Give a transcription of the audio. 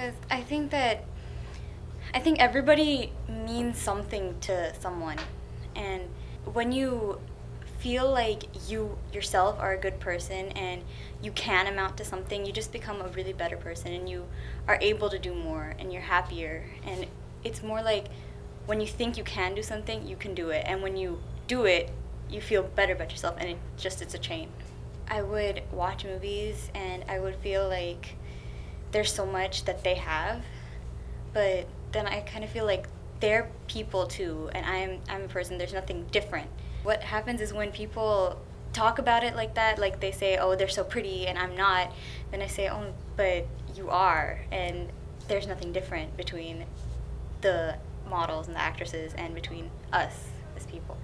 Because I think that I think everybody means something to someone, and when you feel like you yourself are a good person and you can amount to something, you just become a really better person and you are able to do more and you're happier. And it's more like when you think you can do something, you can do it. And when you do it, you feel better about yourself and it just it's a chain. I would watch movies and I would feel like there's so much that they have, but then I kind of feel like they're people too and I'm I'm a person there's nothing different what happens is when people talk about it like that, like they say, oh, they're so pretty and I'm not, then I say, oh, but you are. And there's nothing different between the models and the actresses and between us as people.